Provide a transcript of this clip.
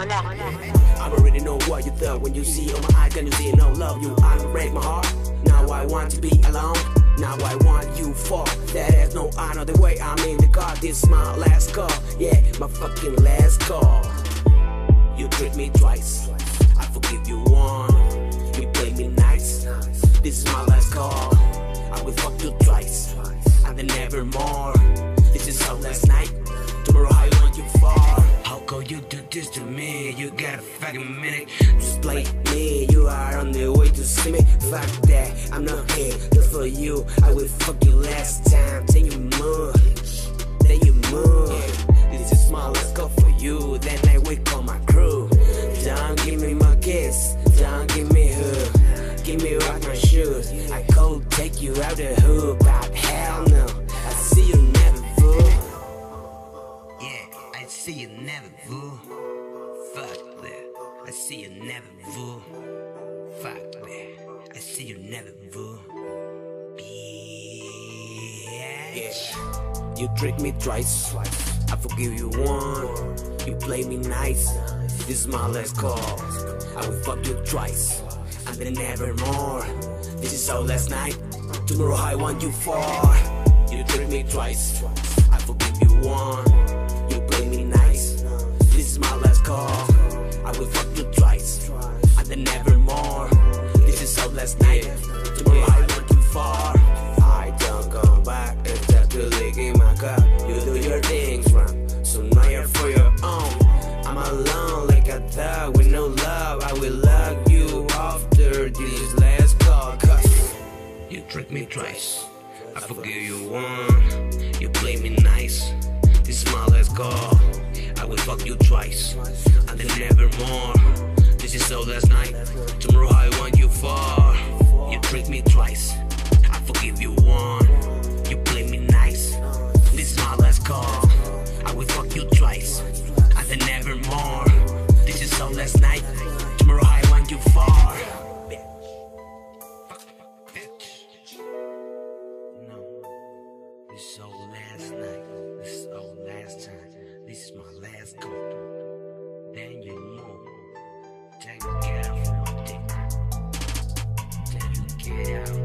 I already know what you thought when you see on my eyes, can you see no love you? I break my heart. Now I want to be alone. Now I want you for that no another way. I'm in the car. This is my last call. Yeah, my fucking last call. You treat me twice. I forgive. You you do this to me? You got a fucking minute. Just play me. You are on the way to see me. Fuck that. I'm not here just for you. I will fuck you last time. Then you move. Then you move. This is my last call for you. Then I wake call my crew. Don't give me my kiss. Don't give me hug. Give me rock my shoes. I could take you out the hood, but hell no. See you never fool. Fuck that. I see you never fool. Fuck that. I see you never fool. Yeah. You trick me twice. I forgive you one. You play me nice. This is my last call. I will fuck you twice. And then never more. This is our last night. Tomorrow I want you for. You trick me twice. I forgive you one. Is my last call. I will fuck you twice. And then never more. This is our last night. Tomorrow I want you far. I don't come back except to lick in my cup. You do your things wrong. So now you're for your own. I'm alone like I thought with no love. I will love you after this last call. Cause you tricked me twice. I forgive you one. You play me nice. This is my last call. Will fuck you twice. And then never more. This is our last night. Tomorrow I want you far. You tricked me twice. I forgive you one. yeah.